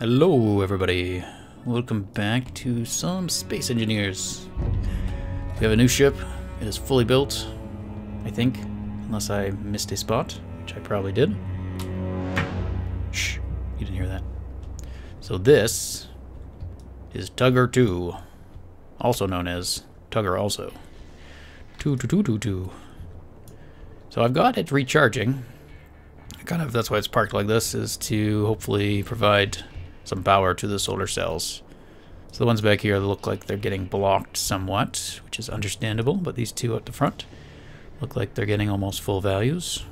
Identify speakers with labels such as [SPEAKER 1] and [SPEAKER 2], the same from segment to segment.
[SPEAKER 1] Hello, everybody. Welcome back to some Space Engineers. We have a new ship. It is fully built, I think, unless I missed a spot, which I probably did. Shh, you didn't hear that. So this is Tugger 2, also known as Tugger also. 22222. So I've got it recharging. Kind of that's why it's parked like this is to hopefully provide some power to the solar cells. So the ones back here look like they're getting blocked somewhat, which is understandable, but these two at the front look like they're getting almost full values.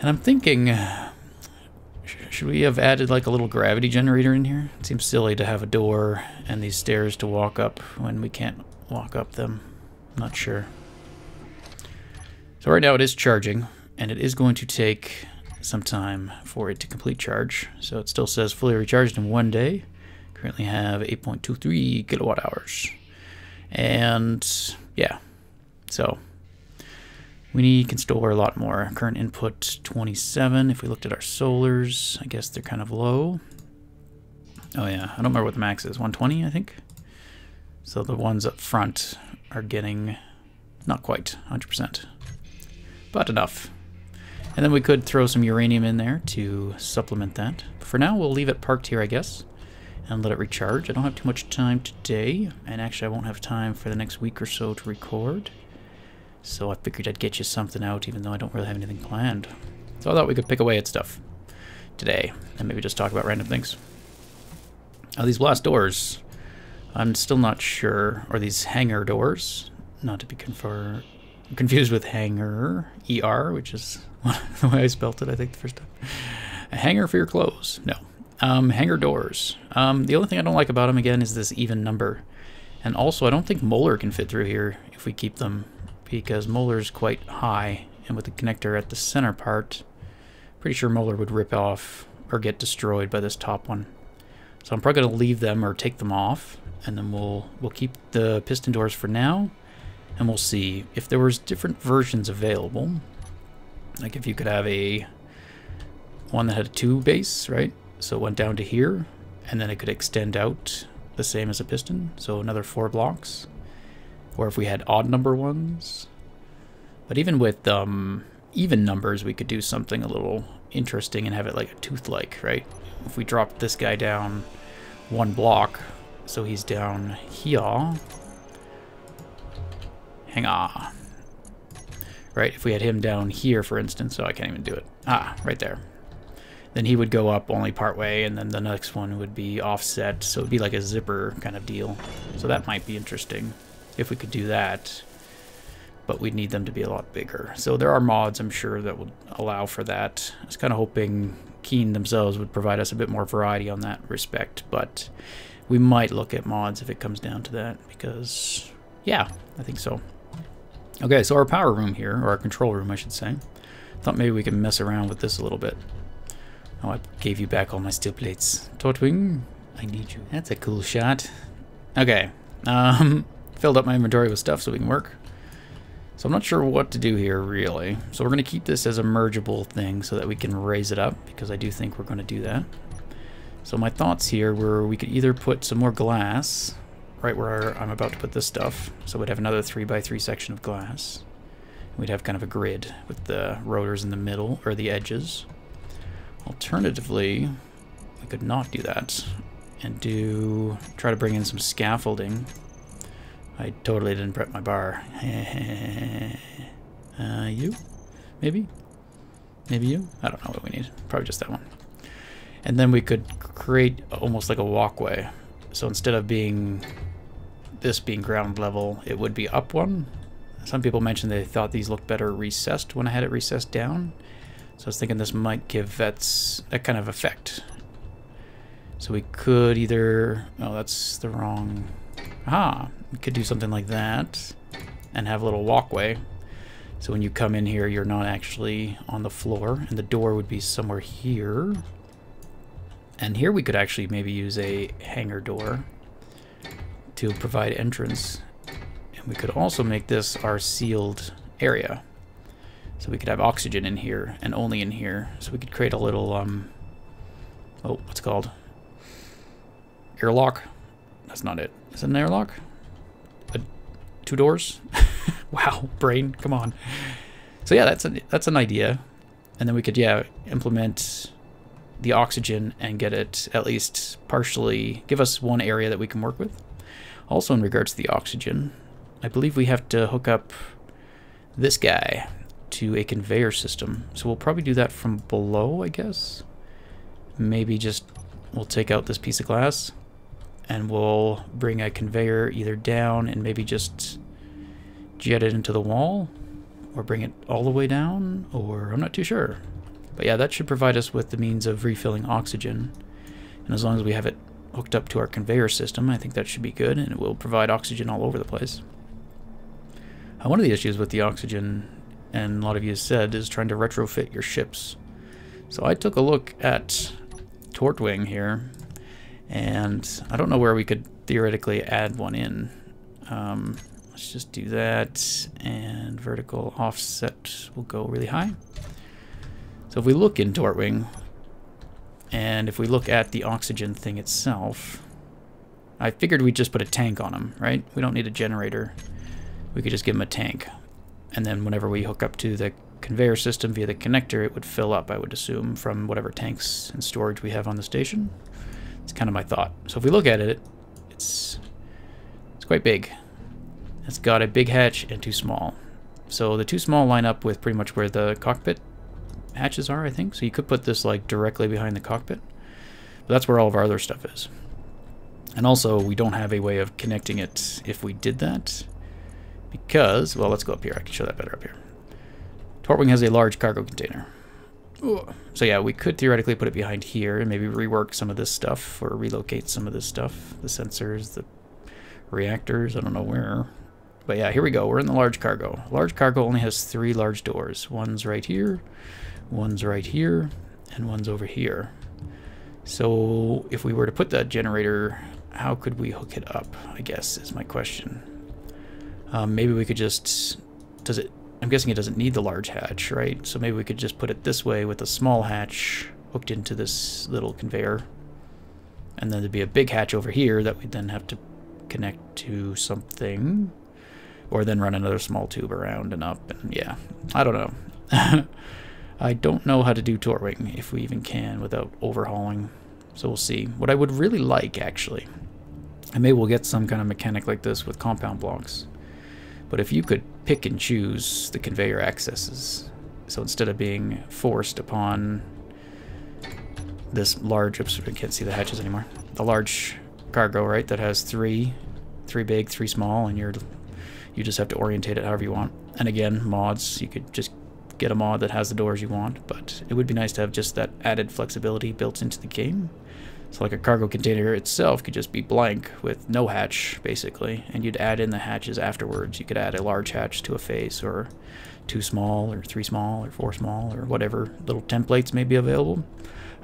[SPEAKER 1] And I'm thinking, should we have added like a little gravity generator in here? It seems silly to have a door and these stairs to walk up when we can't walk up them. I'm not sure. So right now it is charging, and it is going to take some time for it to complete charge. So it still says fully recharged in one day. Currently have 8.23 kilowatt hours. And yeah, so we can store a lot more. Current input 27. If we looked at our solars, I guess they're kind of low. Oh yeah, I don't remember what the max is. 120, I think. So the ones up front are getting not quite 100%, but enough. And then we could throw some uranium in there to supplement that. For now, we'll leave it parked here, I guess, and let it recharge. I don't have too much time today, and actually I won't have time for the next week or so to record. So I figured I'd get you something out, even though I don't really have anything planned. So I thought we could pick away at stuff today, and maybe just talk about random things. Now, these blast doors, I'm still not sure, or these hangar doors, not to be confused with hangar, ER, which is the way I spelt it, I think, the first time. A hanger for your clothes. No. Um, hanger doors. Um, the only thing I don't like about them, again, is this even number. And also, I don't think molar can fit through here if we keep them, because molar is quite high, and with the connector at the center part, pretty sure molar would rip off or get destroyed by this top one. So I'm probably going to leave them or take them off, and then we'll we'll keep the piston doors for now, and we'll see if there was different versions available. Like if you could have a one that had a two base, right? So it went down to here, and then it could extend out the same as a piston, so another four blocks. Or if we had odd number ones. But even with um, even numbers, we could do something a little interesting and have it like a tooth-like, right? If we dropped this guy down one block, so he's down here. Hang on. Right, if we had him down here, for instance, so I can't even do it. Ah, right there. Then he would go up only part way, and then the next one would be offset, so it would be like a zipper kind of deal. So that might be interesting if we could do that. But we'd need them to be a lot bigger. So there are mods, I'm sure, that would allow for that. I was kind of hoping Keen themselves would provide us a bit more variety on that respect, but we might look at mods if it comes down to that, because, yeah, I think so. Okay, so our power room here, or our control room, I should say. Thought maybe we could mess around with this a little bit. Oh, I gave you back all my steel plates. Tortwing, I need you. That's a cool shot. Okay, um, filled up my inventory with stuff so we can work. So I'm not sure what to do here, really. So we're going to keep this as a mergeable thing so that we can raise it up, because I do think we're going to do that. So my thoughts here were we could either put some more glass right where I'm about to put this stuff. So we'd have another 3x3 section of glass. We'd have kind of a grid with the rotors in the middle, or the edges. Alternatively, we could not do that and do try to bring in some scaffolding. I totally didn't prep my bar. uh, you? Maybe? Maybe you? I don't know what we need. Probably just that one. And then we could create almost like a walkway. So instead of being this being ground level, it would be up one. Some people mentioned they thought these looked better recessed when I had it recessed down. So I was thinking this might give vets that kind of effect. So we could either... Oh, that's the wrong... Ah, we could do something like that and have a little walkway. So when you come in here, you're not actually on the floor, and the door would be somewhere here. And here we could actually maybe use a hangar door to provide entrance. And we could also make this our sealed area. So we could have oxygen in here and only in here. So we could create a little um, Oh, what's called? Airlock. That's not it. Is it an airlock? A, two doors? wow, brain, come on. So yeah, that's an that's an idea, and then we could yeah implement the oxygen and get it at least partially give us one area that we can work with. Also, in regards to the oxygen, I believe we have to hook up this guy to a conveyor system. So we'll probably do that from below, I guess. Maybe just we'll take out this piece of glass and we'll bring a conveyor either down and maybe just jet it into the wall or bring it all the way down or I'm not too sure. But yeah, that should provide us with the means of refilling oxygen. And as long as we have it hooked up to our conveyor system, I think that should be good and it will provide oxygen all over the place. Uh, one of the issues with the oxygen, and a lot of you said, is trying to retrofit your ships. So I took a look at Tortwing here, and I don't know where we could theoretically add one in. Um, let's just do that, and vertical offset will go really high. So if we look in Tortwing, and if we look at the oxygen thing itself, I figured we'd just put a tank on them, right? We don't need a generator. We could just give them a tank. And then whenever we hook up to the conveyor system via the connector, it would fill up, I would assume, from whatever tanks and storage we have on the station. It's kind of my thought. So if we look at it, it's it's quite big. It's got a big hatch and two small. So the two small line up with pretty much where the cockpit hatches are, I think. So you could put this like directly behind the cockpit. But that's where all of our other stuff is. And also, we don't have a way of connecting it if we did that. Because, well, let's go up here. I can show that better up here. Tortwing has a large cargo container. So yeah, we could theoretically put it behind here and maybe rework some of this stuff or relocate some of this stuff. The sensors, the reactors, I don't know where. But yeah, here we go. We're in the large cargo. Large cargo only has three large doors. One's right here, one's right here, and one's over here. So if we were to put that generator, how could we hook it up, I guess, is my question. Um, maybe we could just... Does it I'm guessing it doesn't need the large hatch, right? So maybe we could just put it this way with a small hatch hooked into this little conveyor. And then there'd be a big hatch over here that we'd then have to connect to something. Or then run another small tube around and up. And yeah, I don't know. I don't know how to do Tortwing, if we even can, without overhauling. So we'll see. What I would really like, actually, and maybe we'll get some kind of mechanic like this with compound blocks. But if you could pick and choose the conveyor accesses, so instead of being forced upon this large, oops, I can't see the hatches anymore, the large cargo, right, that has three, three big, three small, and you're, you just have to orientate it however you want. And again, mods, you could just get a mod that has the doors you want, but it would be nice to have just that added flexibility built into the game. So like a cargo container itself could just be blank with no hatch, basically, and you'd add in the hatches afterwards. You could add a large hatch to a face, or two small, or three small, or four small, or whatever little templates may be available.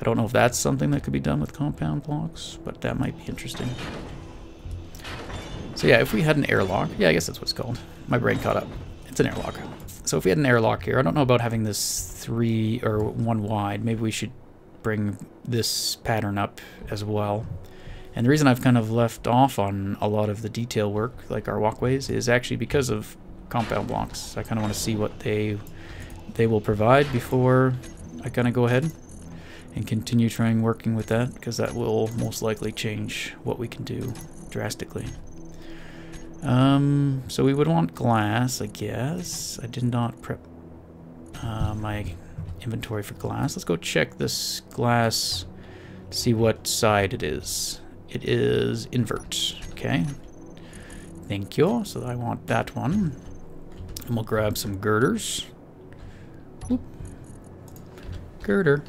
[SPEAKER 1] I don't know if that's something that could be done with compound blocks, but that might be interesting. So yeah, if we had an airlock, yeah, I guess that's what it's called. My brain caught up. It's an airlock. So if we had an airlock here, I don't know about having this three or one wide. Maybe we should bring this pattern up as well. And the reason I've kind of left off on a lot of the detail work, like our walkways, is actually because of compound blocks. I kind of want to see what they they will provide before I kind of go ahead and continue trying working with that, because that will most likely change what we can do drastically. Um, so we would want glass, I guess. I did not prep uh, my inventory for glass. Let's go check this glass, see what side it is. It is invert, okay. Thank you, so I want that one. And we'll grab some girders. Oop. Girder.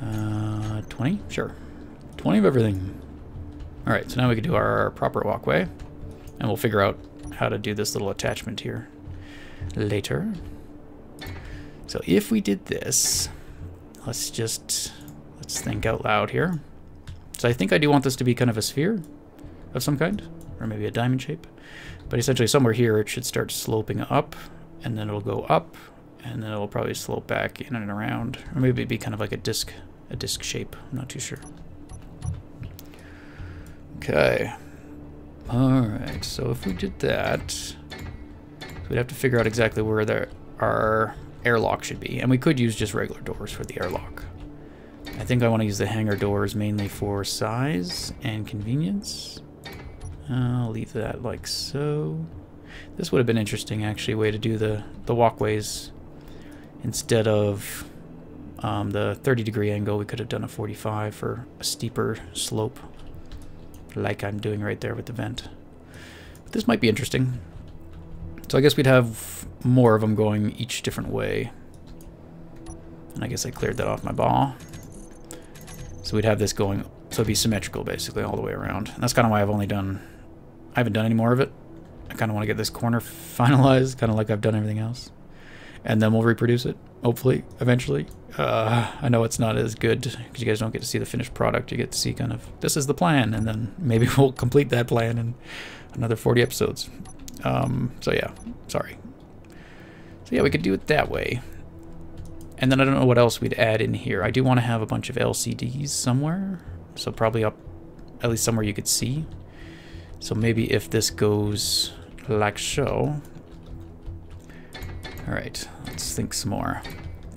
[SPEAKER 1] Uh, 20? Sure. 20 of everything. Alright, so now we can do our proper walkway. And we'll figure out how to do this little attachment here later. So if we did this, let's just, let's think out loud here. So I think I do want this to be kind of a sphere of some kind, or maybe a diamond shape. But essentially somewhere here it should start sloping up, and then it'll go up, and then it'll probably slope back in and around. Or maybe it'd be kind of like a disc a disc shape. I'm not too sure. Okay. Alright, so if we did that, we'd have to figure out exactly where the, our airlock should be. And we could use just regular doors for the airlock. I think I want to use the hangar doors mainly for size and convenience. I'll leave that like so. This would have been interesting, actually, way to do the, the walkways. Instead of um, the 30 degree angle, we could have done a 45 for a steeper slope like I'm doing right there with the vent. But this might be interesting. So I guess we'd have more of them going each different way. And I guess I cleared that off my ball. So we'd have this going, so it'd be symmetrical basically all the way around. And that's kind of why I've only done, I haven't done any more of it. I kind of want to get this corner finalized, kind of like I've done everything else. And then we'll reproduce it, hopefully, eventually. Uh, I know it's not as good because you guys don't get to see the finished product. You get to see kind of this is the plan, and then maybe we'll complete that plan in another 40 episodes. Um, so yeah, sorry. So yeah, we could do it that way. And then I don't know what else we'd add in here. I do want to have a bunch of LCDs somewhere, so probably up at least somewhere you could see. So maybe if this goes like so. All right, let's think some more.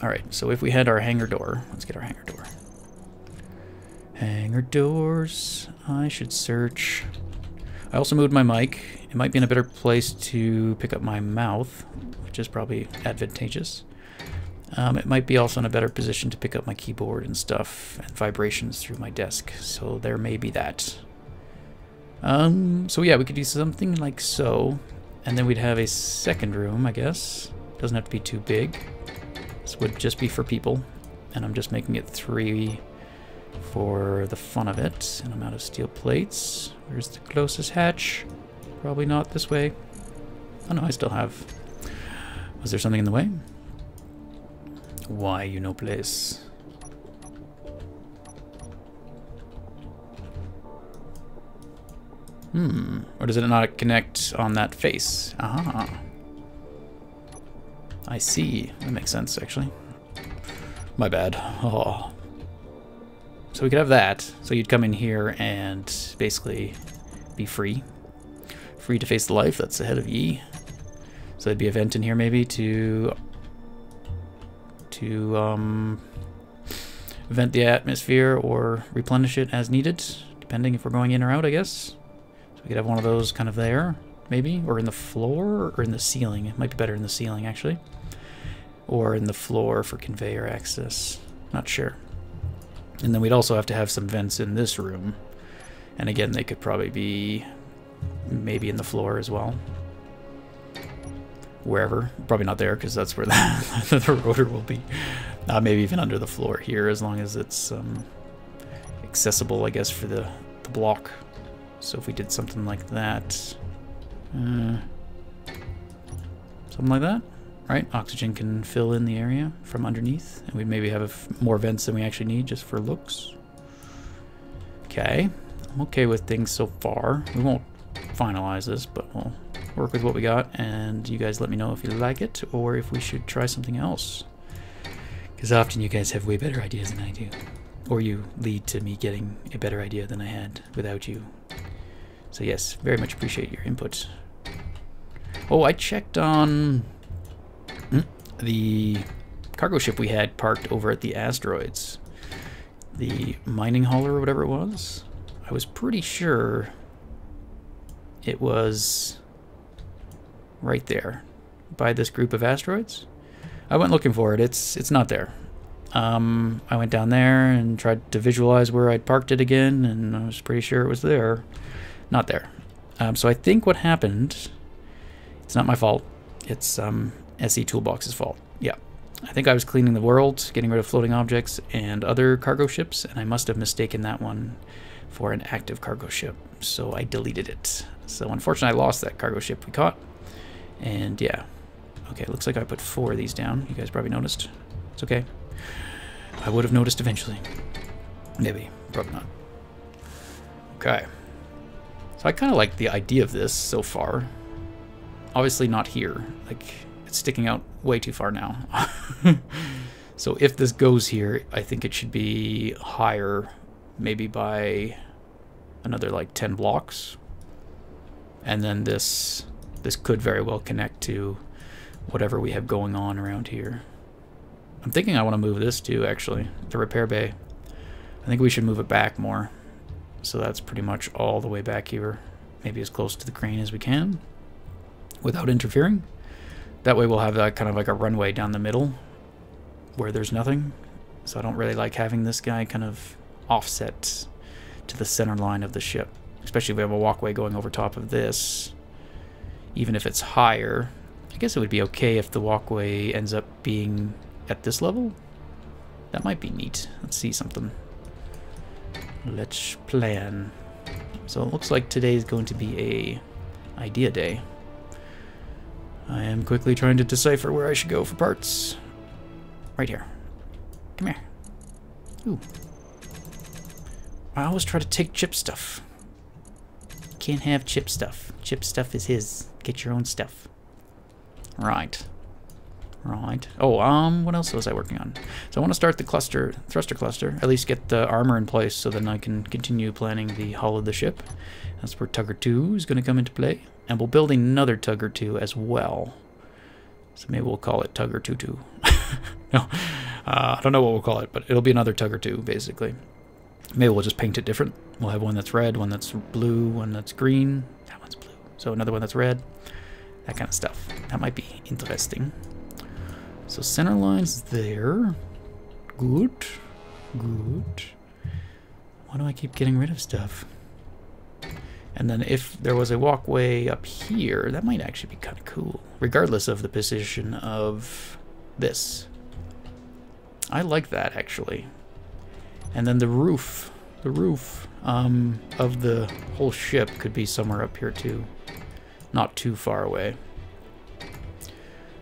[SPEAKER 1] All right, so if we had our hangar door, let's get our hangar door. Hangar doors, I should search. I also moved my mic. It might be in a better place to pick up my mouth, which is probably advantageous. Um, it might be also in a better position to pick up my keyboard and stuff and vibrations through my desk, so there may be that. Um, so yeah, we could do something like so, and then we'd have a second room, I guess. Doesn't have to be too big. This would just be for people, and I'm just making it three for the fun of it. And I'm out of steel plates. Where's the closest hatch? Probably not this way. Oh no, I still have. Was there something in the way? Why you no place? Hmm. Or does it not connect on that face? Aha. I see. That makes sense, actually. My bad. Oh. So we could have that. So you'd come in here and basically be free. Free to face the life that's ahead of ye. So there'd be a vent in here maybe to to um, vent the atmosphere or replenish it as needed, depending if we're going in or out, I guess. So we could have one of those kind of there, maybe, or in the floor, or in the ceiling. It might be better in the ceiling, actually. Or in the floor for conveyor access. Not sure. And then we'd also have to have some vents in this room. And again, they could probably be maybe in the floor as well wherever. Probably not there because that's where the, the rotor will be. Uh, maybe even under the floor here as long as it's um, accessible, I guess, for the, the block. So if we did something like that, uh, something like that, right? Oxygen can fill in the area from underneath, and we maybe have more vents than we actually need just for looks. Okay, I'm okay with things so far. We won't finalize this, but we'll work with what we got, and you guys let me know if you like it or if we should try something else. Because often you guys have way better ideas than I do. Or you lead to me getting a better idea than I had without you. So yes, very much appreciate your input. Oh, I checked on hmm, the cargo ship we had parked over at the asteroids. The mining hauler or whatever it was. I was pretty sure it was right there by this group of asteroids. I went looking for it. It's it's not there. Um, I went down there and tried to visualize where I'd parked it again, and I was pretty sure it was there. Not there. Um, so I think what happened, it's not my fault. It's um, SE Toolbox's fault. Yeah. I think I was cleaning the world, getting rid of floating objects and other cargo ships, and I must have mistaken that one for an active cargo ship. So I deleted it. So unfortunately I lost that cargo ship we caught. And yeah. Okay, looks like I put four of these down. You guys probably noticed. It's okay. I would have noticed eventually. Maybe. Probably not. Okay. So I kind of like the idea of this so far. Obviously not here. Like, it's sticking out way too far now. So if this goes here, I think it should be higher, maybe by another like 10 blocks. And then this this could very well connect to whatever we have going on around here. I'm thinking I want to move this too, actually, the repair bay. I think we should move it back more. So that's pretty much all the way back here. Maybe as close to the crane as we can without interfering. That way we'll have that kind of like a runway down the middle where there's nothing. So I don't really like having this guy kind of offset to the center line of the ship. Especially if we have a walkway going over top of this. Even if it's higher. I guess it would be okay if the walkway ends up being at this level. That might be neat. Let's see something. Let's plan. So it looks like today is going to be a idea day. I am quickly trying to decipher where I should go for parts. Right here. Come here. Ooh. I always try to take chip stuff. Can't have chip stuff. Chip stuff is his. Get your own stuff. Right. Right. Oh, um, what else was I working on? So I want to start the cluster, thruster cluster, at least get the armor in place so then I can continue planning the hull of the ship. That's where Tugger 2 is going to come into play. And we'll build another Tugger 2 as well. So maybe we'll call it Tugger 2 no, uh, I don't know what we'll call it, but it'll be another Tugger 2, basically. Maybe we'll just paint it different. We'll have one that's red, one that's blue, one that's green. That one's blue. So another one that's red. That kind of stuff. That might be interesting. So center line's there. Good. Good. Why do I keep getting rid of stuff? And then if there was a walkway up here, that might actually be kind of cool, regardless of the position of this. I like that, actually. And then the roof, the roof um, of the whole ship could be somewhere up here, too. Not too far away.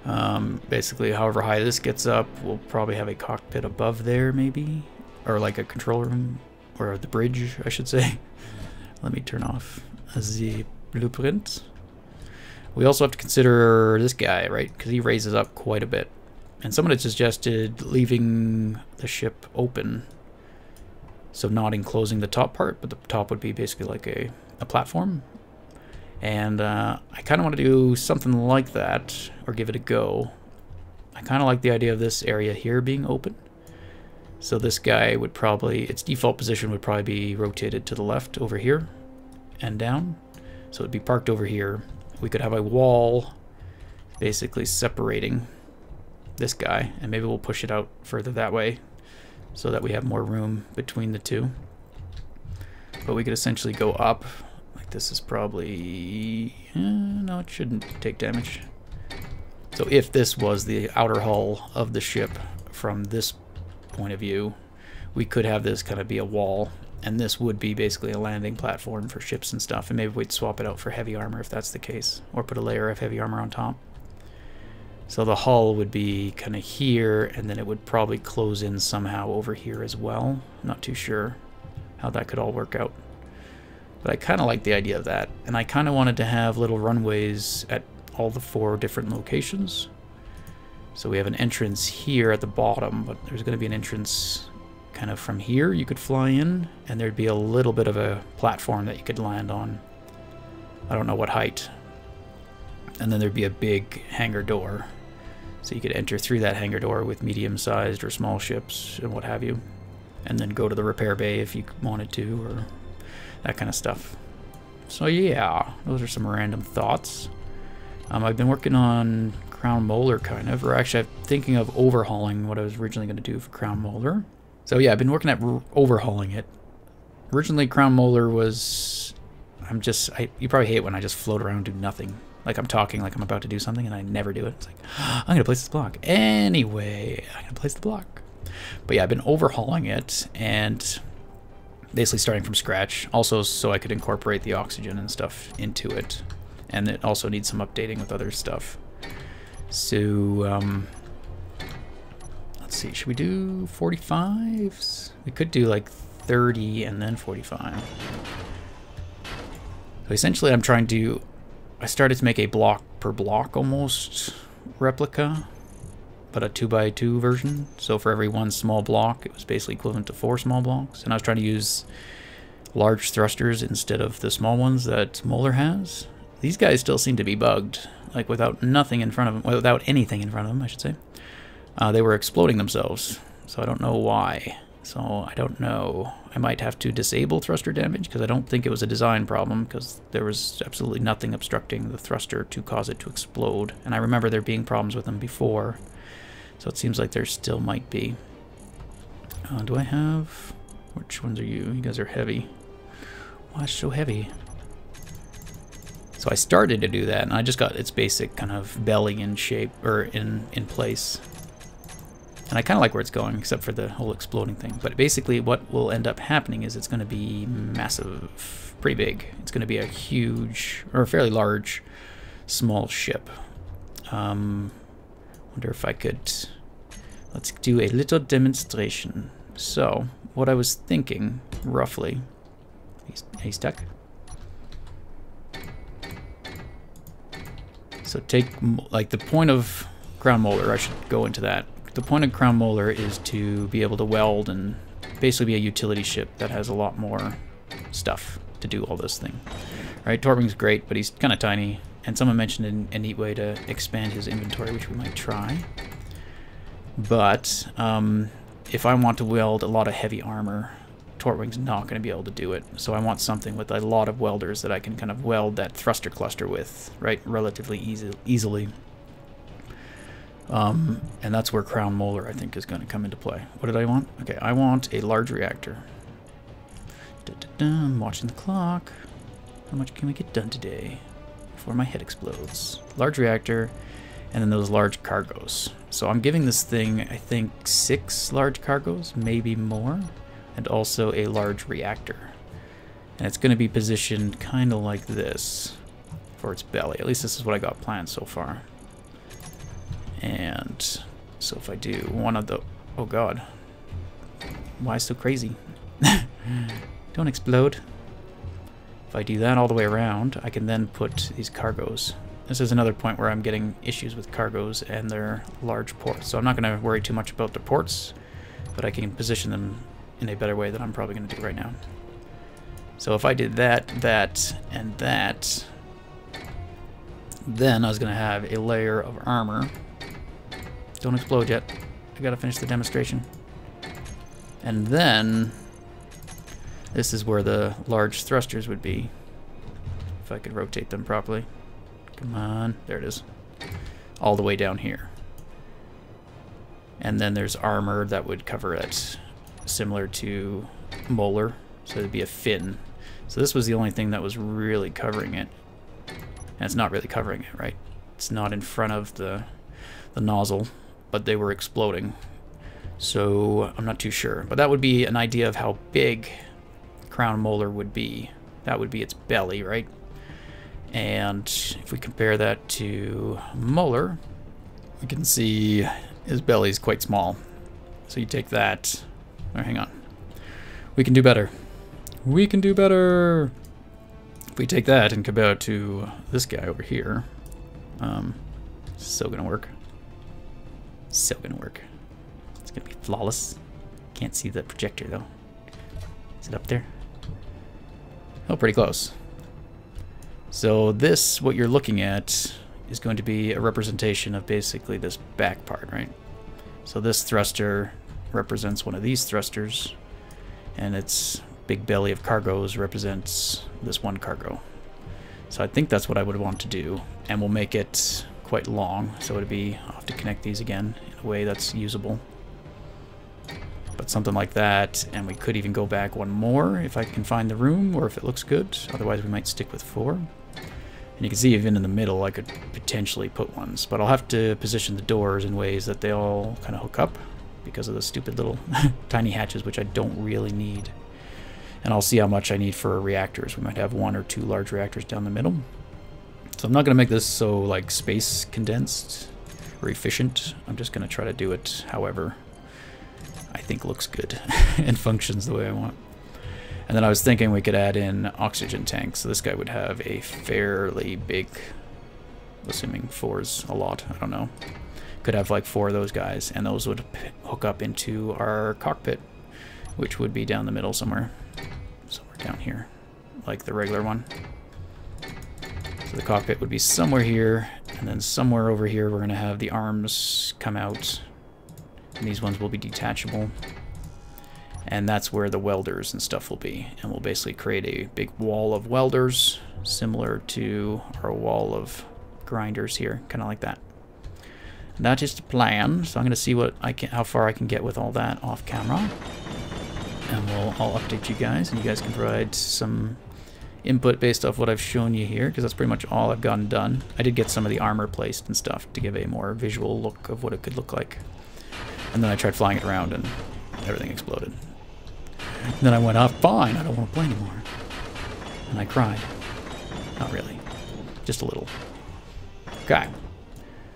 [SPEAKER 1] Um, basically, however high this gets up, we'll probably have a cockpit above there, maybe? Or like a control room, or the bridge, I should say. Let me turn off the blueprint. We also have to consider this guy, right? Because he raises up quite a bit. And someone had suggested leaving the ship open. So not enclosing the top part, but the top would be basically like a, a platform. And uh, I kind of want to do something like that, or give it a go. I kind of like the idea of this area here being open. So this guy would probably, its default position would probably be rotated to the left over here and down. So it'd be parked over here. We could have a wall basically separating this guy, and maybe we'll push it out further that way so that we have more room between the two. But we could essentially go up Like this is probably... Eh, no, it shouldn't take damage. So if this was the outer hull of the ship from this point of view, we could have this kind of be a wall, and this would be basically a landing platform for ships and stuff, and maybe we'd swap it out for heavy armor if that's the case, or put a layer of heavy armor on top. So the hull would be kind of here, and then it would probably close in somehow over here as well. Not too sure how that could all work out. But I kind of like the idea of that. And I kind of wanted to have little runways at all the four different locations. So we have an entrance here at the bottom, but there's going to be an entrance kind of from here you could fly in, and there'd be a little bit of a platform that you could land on. I don't know what height. And then there'd be a big hangar door. So you could enter through that hangar door with medium-sized or small ships and what have you. And then go to the repair bay if you wanted to, or that kind of stuff. So yeah, those are some random thoughts. Um, I've been working on Crown Molar kind of, or actually I'm thinking of overhauling what I was originally going to do for Crown Molar. So yeah, I've been working at overhauling it. Originally Crown Molar was, I'm just, I, you probably hate when I just float around do nothing. Like I'm talking like I'm about to do something and I never do it. It's like, I'm going to place this block. Anyway, I'm going to place the block. But yeah, I've been overhauling it and basically starting from scratch. Also, so I could incorporate the oxygen and stuff into it. And it also needs some updating with other stuff. So, um, let's see, should we do 45s? We could do like 30 and then 45. So essentially I'm trying to, I started to make a block per block almost replica but a 2x2 version. So for every one small block, it was basically equivalent to four small blocks. And I was trying to use large thrusters instead of the small ones that Molar has. These guys still seem to be bugged, like without nothing in front of them, without anything in front of them, I should say. Uh, they were exploding themselves, so I don't know why. So I don't know. I might have to disable thruster damage because I don't think it was a design problem because there was absolutely nothing obstructing the thruster to cause it to explode. And I remember there being problems with them before. So it seems like there still might be. Uh, do I have... Which ones are you? You guys are heavy. Why so heavy? So I started to do that, and I just got its basic kind of belly in shape, or in, in place. And I kind of like where it's going, except for the whole exploding thing. But basically what will end up happening is it's going to be massive, pretty big. It's going to be a huge, or a fairly large, small ship. Um, wonder if I could... Let's do a little demonstration. So, what I was thinking, roughly... He's, he's stuck? So take, like, the point of crown molar, I should go into that the point of Crown Molar is to be able to weld and basically be a utility ship that has a lot more stuff to do all this thing. Right, Tortwing's great, but he's kind of tiny. And someone mentioned a, a, neat way to expand his inventory, which we might try. But um, if I want to weld a lot of heavy armor, Tortwing's not going to be able to do it. So I want something with a lot of welders that I can kind of weld that thruster cluster with, right, relatively easy, easily. Um, and that's where Crown Molar, I think, is going to come into play. What did I want? Okay, I want a large reactor. Da, da, I'm watching the clock. How much can we get done today before my head explodes? Large reactor, and then those large cargoes. So I'm giving this thing, I think, six large cargoes, maybe more, and also a large reactor. And it's going to be positioned kind of like this for its belly. At least this is what I got planned so far. And so if I do one of the... Oh god. Why so crazy? Don't explode. If I do that all the way around, I can then put these cargoes. This is another point where I'm getting issues with cargoes and their large ports. So I'm not going to worry too much about the ports, but I can position them in a better way than I'm probably going to do right now. So if I did that, that, and that, then I was going to have a layer of armor don't explode yet. I gotta finish the demonstration. And then, this is where the large thrusters would be. If I could rotate them properly. Come on, there it is. All the way down here. And then there's armor that would cover it, similar to Molar. So it'd be a fin. So this was the only thing that was really covering it. And it's not really covering it, right? It's not in front of the, the nozzle but they were exploding. So I'm not too sure. But that would be an idea of how big Crown Molar would be. That would be its belly, right? And if we compare that to Molar, we can see his belly is quite small. So you take that. Oh, hang on. We can do better. We can do better. If we take that and compare it to this guy over here, um, still gonna work. So gonna work. It's gonna be flawless. Can't see the projector though. Is it up there? Oh, pretty close. So this, what you're looking at, is going to be a representation of basically this back part, right? So this thruster represents one of these thrusters, and its big belly of cargoes represents this one cargo. So I think that's what I would want to do, and we'll make it quite long, so it'd be, I'll have to connect these again in a way that's usable. But something like that, and we could even go back one more if I can find the room, or if it looks good. Otherwise we might stick with four. And you can see even in the middle I could potentially put ones, but I'll have to position the doors in ways that they all kind of hook up because of the stupid little tiny hatches, which I don't really need. And I'll see how much I need for reactors. We might have one or two large reactors down the middle. So I'm not going to make this so like space condensed or efficient. I'm just going to try to do it however I think looks good and functions the way I want. And then I was thinking we could add in oxygen tanks. So this guy would have a fairly big, assuming four is a lot, I don't know. Could have like four of those guys, and those would hook up into our cockpit, which would be down the middle somewhere. Somewhere down here, like the regular one. So the cockpit would be somewhere here, and then somewhere over here we're going to have the arms come out. And these ones will be detachable. And that's where the welders and stuff will be. And we'll basically create a big wall of welders, similar to our wall of grinders here, kind of like that. That is the plan. So I'm going to see what I can, how far I can get with all that off camera. And we'll I'll update you guys, and you guys can provide some input based off what I've shown you here, because that's pretty much all I've gotten done. I did get some of the armor placed and stuff to give a more visual look of what it could look like. And then I tried flying it around, and everything exploded. And then I went off, fine, I don't want to play anymore. And I cried. Not really. Just a little. Okay.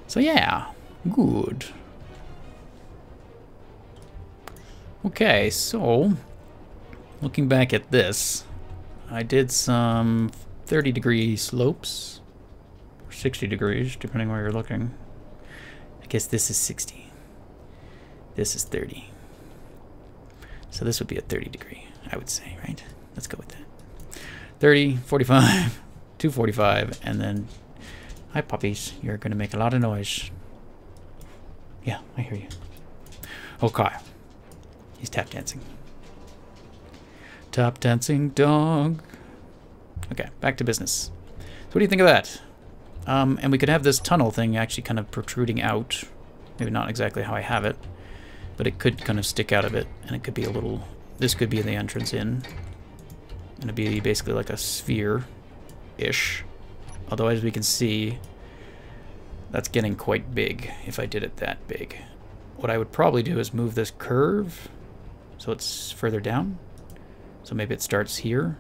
[SPEAKER 1] So yeah, good. Okay, so looking back at this, I did some 30 degree slopes, 60 degrees, depending where you're looking. I guess this is 60. This is 30. So this would be a 30 degree, I would say, right? Let's go with that. 30, 45, 245, and then, hi puppies, you're going to make a lot of noise. Yeah, I hear you. Okay. He's tap dancing. Tap dancing dog. Okay, back to business. So what do you think of that? Um, and we could have this tunnel thing actually kind of protruding out. Maybe not exactly how I have it, but it could kind of stick out of it, and it could be a little... This could be the entrance in. And it'd be basically like a sphere-ish. Although, as we can see, that's getting quite big if I did it that big. What I would probably do is move this curve so it's further down. So maybe it starts here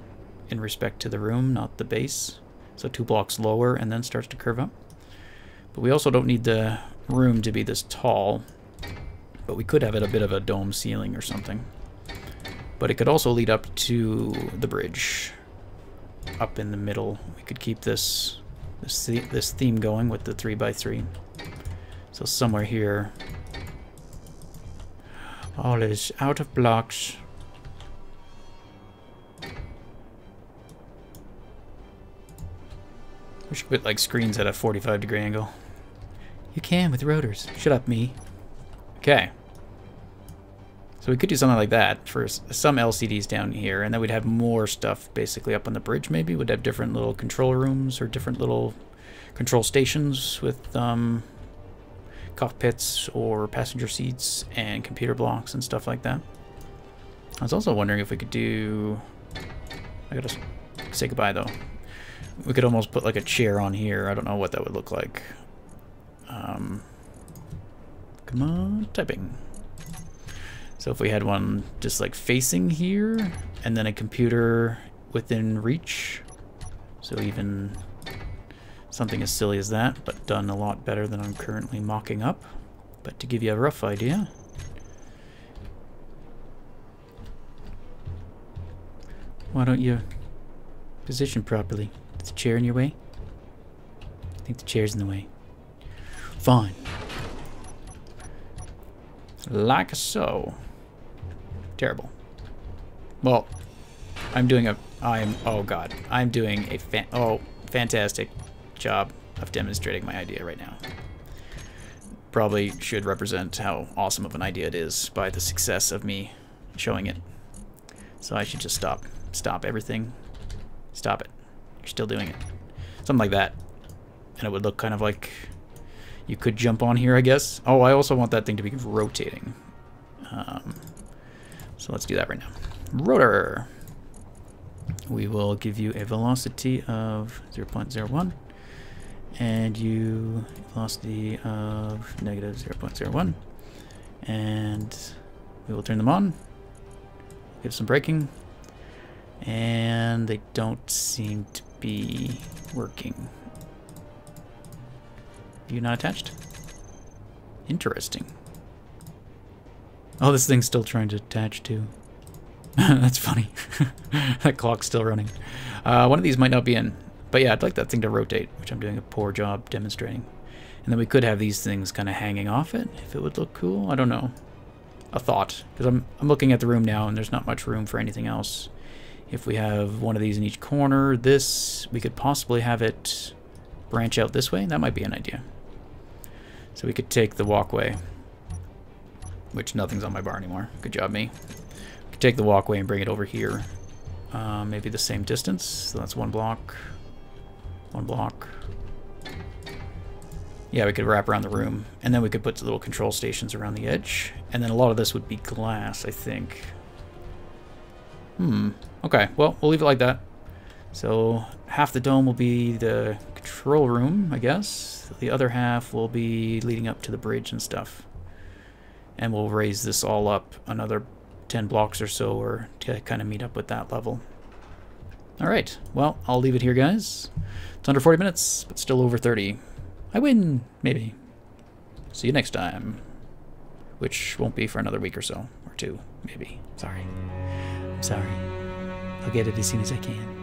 [SPEAKER 1] in respect to the room, not the base. So two blocks lower and then starts to curve up. But we also don't need the room to be this tall. But we could have it a bit of a dome ceiling or something. But it could also lead up to the bridge. Up in the middle. We could keep this this, this theme going with the 3x3. So somewhere here. All is out of blocks. We should put like screens at a 45 degree angle. You can with rotors. Shut up, me. Okay. So we could do something like that for some LCDs down here, and then we'd have more stuff basically up on the bridge maybe. We'd have different little control rooms or different little control stations with um, cockpits or passenger seats and computer blocks and stuff like that. I was also wondering if we could do... I gotta say goodbye though. We could almost put like a chair on here. I don't know what that would look like. Um, come on, typing. So if we had one just like facing here, and then a computer within reach, so even something as silly as that, but done a lot better than I'm currently mocking up. But to give you a rough idea, why don't you position properly? Is the chair in your way? I think the chair's in the way. Fine. Like so. Terrible. Well, I'm doing a... I'm... Oh, God. I'm doing a... Fan, oh, fantastic job of demonstrating my idea right now. Probably should represent how awesome of an idea it is by the success of me showing it. So I should just stop. Stop everything. Stop it. You're still doing it. Something like that. And it would look kind of like you could jump on here, I guess. Oh, I also want that thing to be rotating. Um, so let's do that right now. Rotor. We will give you a velocity of 0.01 and you velocity of negative 0.01 and we will turn them on give some braking and they don't seem to be working you not attached interesting oh this thing's still trying to attach too that's funny that clock's still running uh, one of these might not be in but yeah, I'd like that thing to rotate, which I'm doing a poor job demonstrating. And then we could have these things kind of hanging off it, if it would look cool. I don't know. A thought. Because I'm, I'm looking at the room now, and there's not much room for anything else. If we have one of these in each corner, this, we could possibly have it branch out this way. That might be an idea. So we could take the walkway, which nothing's on my bar anymore. Good job, me. Take the walkway and bring it over here. Uh, maybe the same distance. So that's one block. One block. Yeah, we could wrap around the room. And then we could put little control stations around the edge. And then a lot of this would be glass, I think. Hmm. Okay, well, we'll leave it like that. So half the dome will be the control room, I guess. The other half will be leading up to the bridge and stuff. And we'll raise this all up another 10 blocks or so or to kind of meet up with that level. All right, well, I'll leave it here, guys. It's under 40 minutes, but still over 30. I win, maybe. See you next time. Which won't be for another week or so, or two, maybe. Sorry. I'm sorry. I'll get it as soon as I can.